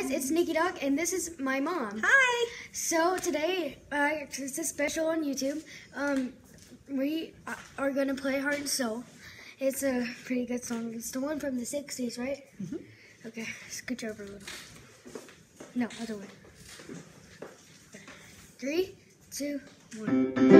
guys, it's Nikki Duck, and this is my mom. Hi. So today, uh, it's a special on YouTube. Um, we are gonna play Heart and Soul. It's a pretty good song. It's the one from the '60s, right? Mm-hmm. Okay, scooch over a little. No, other way. Three, two, one.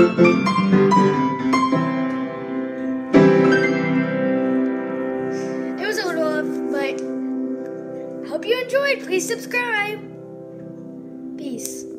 It was a little off, but hope you enjoyed. Please subscribe. Peace.